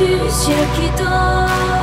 去些期待。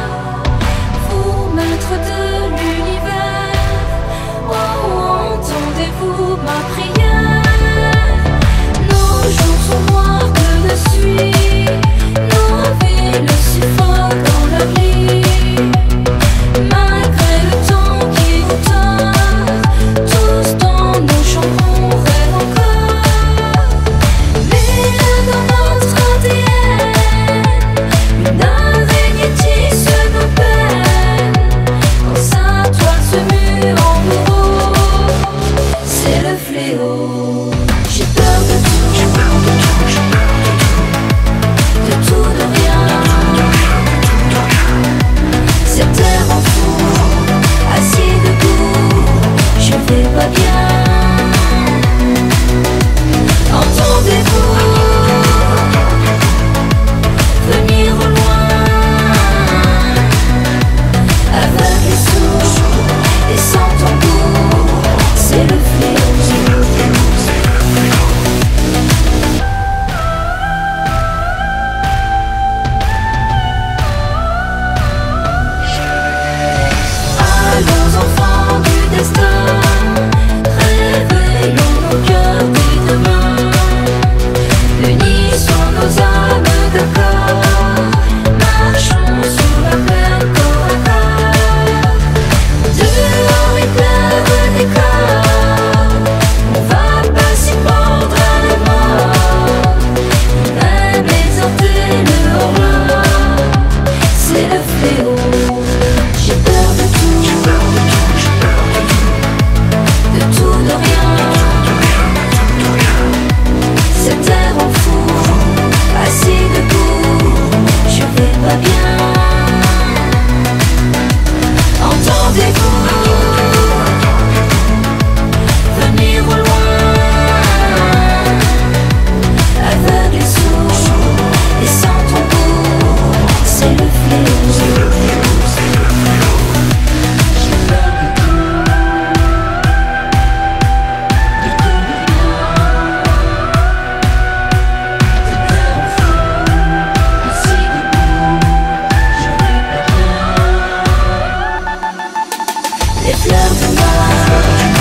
love.